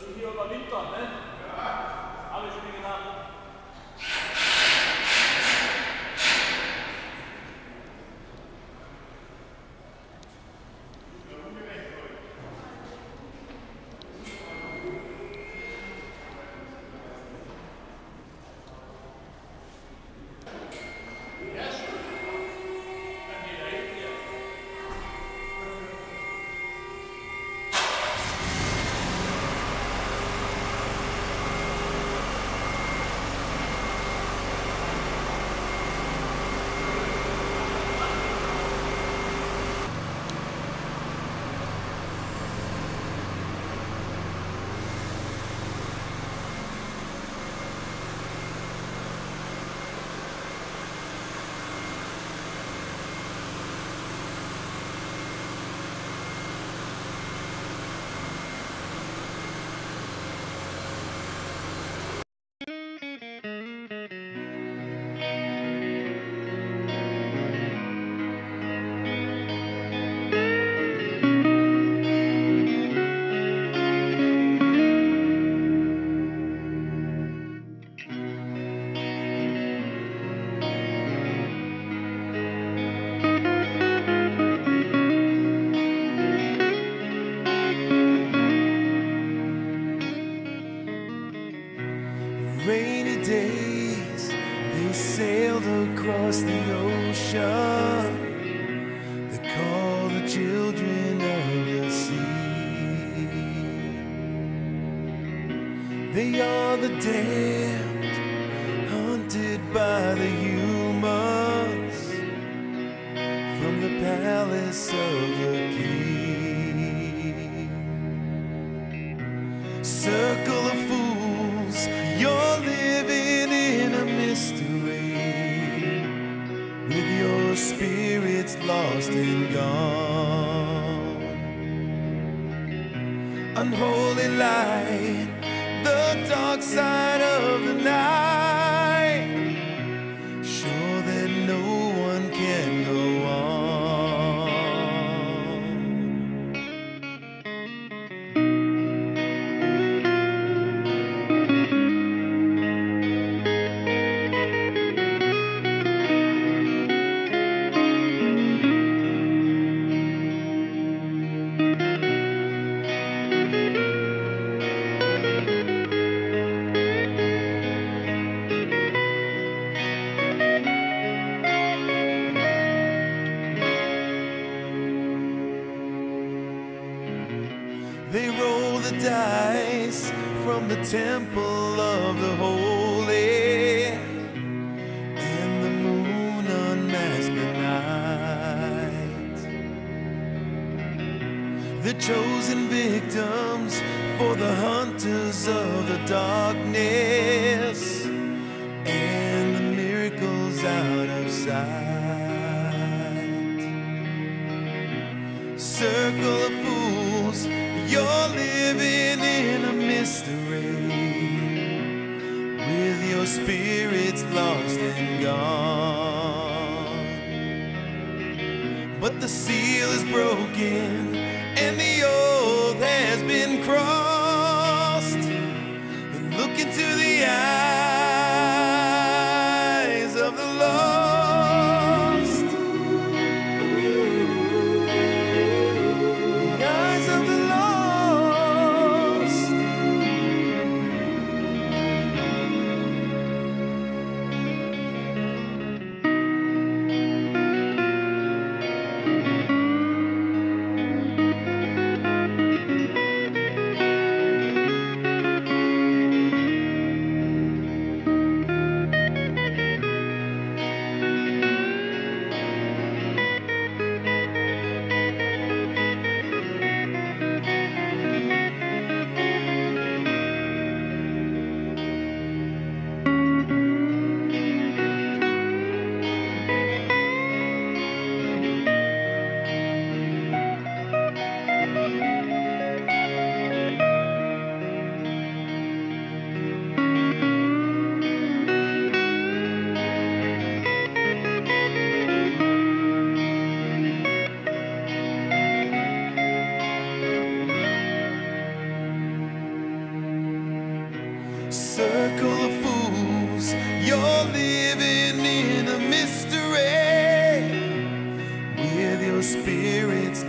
müssen hier überwintern, ne? Ja. Habe ich mir gedacht. They are the damned, hunted by the humans from the palace of the king. Circle of fools, you're living in a mystery with your spirits lost and gone. Unholy the dark dice from the temple of the holy, and the moon unmasked the night. The chosen victims for the hunters of the darkness, and the miracles out of sight. Circle of fools, you're living in a mystery with your spirits lost and gone. But the seal is broken and the oath has been crossed.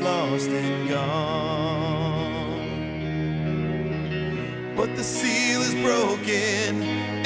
Lost and gone. But the seal is broken